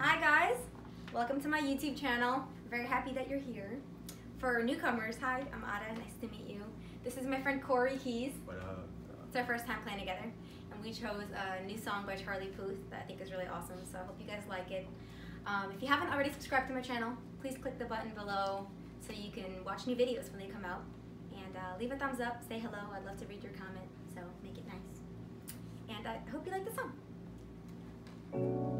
Hi guys, welcome to my YouTube channel. very happy that you're here. For newcomers, hi, I'm Ada, nice to meet you. This is my friend Korey Keys. What up? It's our first time playing together, and we chose a new song by Charlie Puth that I think is really awesome, so I hope you guys like it. Um, if you haven't already subscribed to my channel, please click the button below so you can watch new videos when they come out. And uh, leave a thumbs up, say hello, I'd love to read your comment, so make it nice. And I hope you like the song.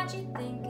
What you thinking?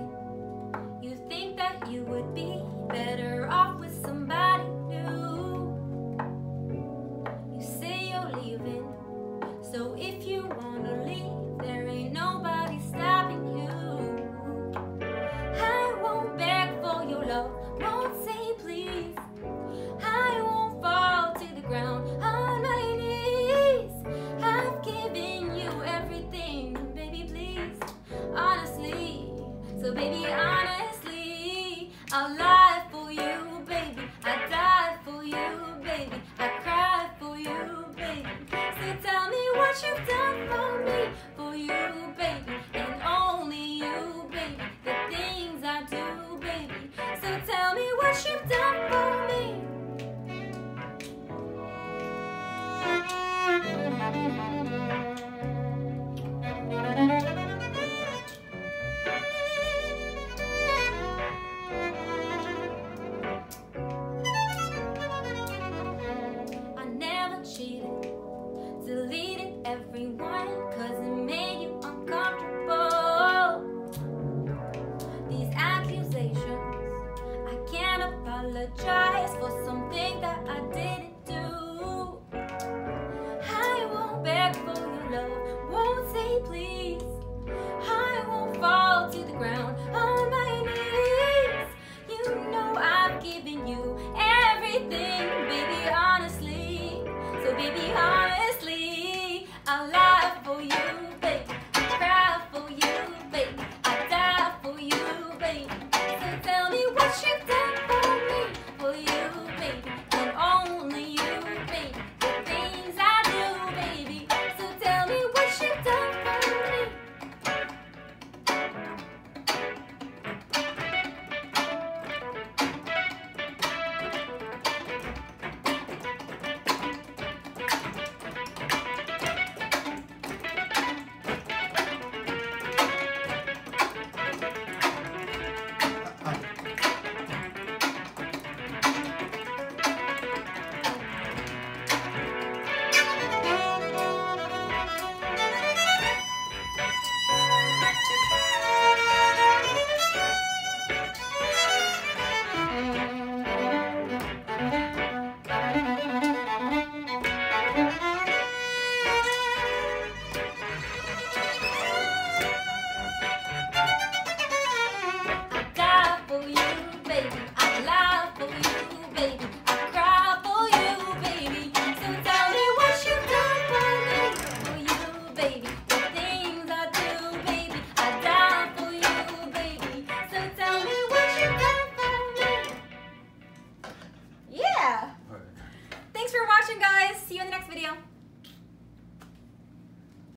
as forças são tenta a Deus. watching guys. See you in the next video.